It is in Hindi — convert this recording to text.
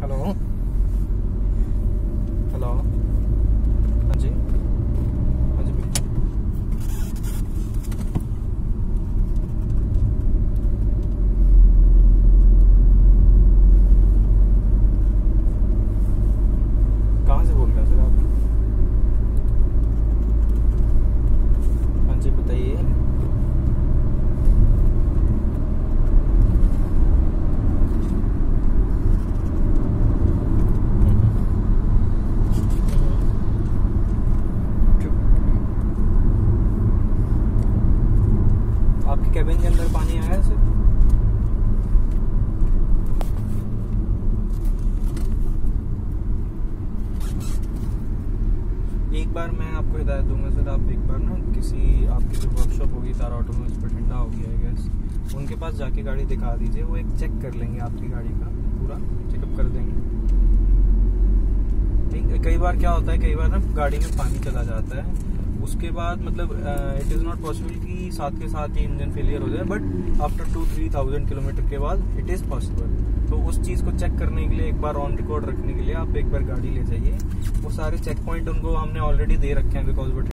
Hello. कैबिन के अंदर पानी आया सर एक बार मैं आपको हिदायत दूँगा सर, आप एक बार ना किसी आपकी जो वर्कशॉप होगी, तारा ऑटोमोबाइल्स पर ठंडा होगी आई गेस उनके पास जाके गाड़ी दिखा दीजिए, वो एक चेक कर लेंगे आपकी गाड़ी का, पूरा चेकअप कर देंगे। कई बार क्या होता है, कई बार ना गाड़ी में पानी चला जाता है उसके बाद मतलब इट इज़ नॉट पॉसिबल कि साथ के साथ ही इंजन फेलियर हो जाए but after two three thousand kilometre के बाद इट इज़ पॉसिबल तो उस चीज़ को चेक करने के लिए, एक बार ऑन रिकॉर्ड रखने के लिए आप एक बार गाड़ी ले जाइए। वो सारे चेक पॉइंट उनको हमने ऑलरेडी दे रखे हैं बिकॉज़